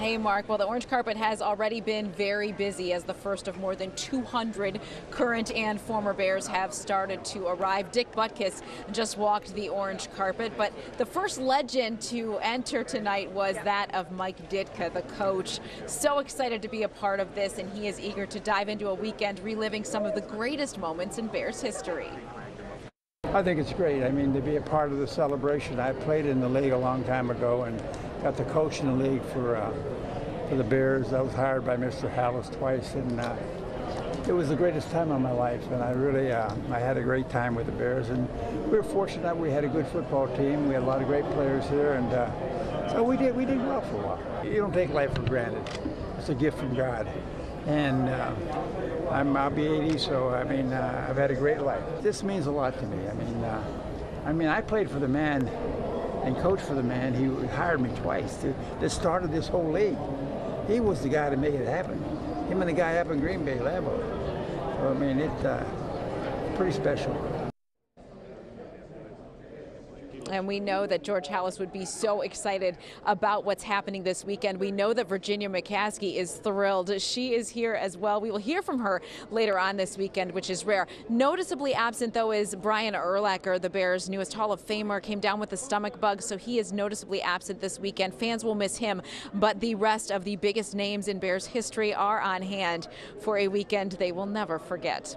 Hey, Mark. Well, the orange carpet has already been very busy as the first of more than 200 current and former Bears have started to arrive. Dick Butkus just walked the orange carpet, but the first legend to enter tonight was that of Mike Ditka, the coach. So excited to be a part of this, and he is eager to dive into a weekend reliving some of the greatest moments in Bears history. I think it's great. I mean, to be a part of the celebration. I played in the league a long time ago and got the coach in the league for uh, for the Bears. I was hired by Mr. Halas twice, and uh, it was the greatest time of my life. And I really, uh, I had a great time with the Bears. And we were fortunate that we had a good football team. We had a lot of great players here, and uh, so we did we did well for a while. You don't take life for granted. It's a gift from God. And uh, I'm, I'll be 80, so I mean, uh, I've had a great life. This means a lot to me. I mean, I mean, I played for the man and coached for the man. He hired me twice to, that started this whole league. He was the guy to make it happen. Him and the guy up in Green Bay level. So I mean, it's uh, pretty special. And we know that George Halas would be so excited about what's happening this weekend. We know that Virginia McCaskey is thrilled. She is here as well. We will hear from her later on this weekend, which is rare. Noticeably absent, though, is Brian Urlacher, the Bears' newest Hall of Famer. Came down with a stomach bug, so he is noticeably absent this weekend. Fans will miss him, but the rest of the biggest names in Bears history are on hand for a weekend they will never forget.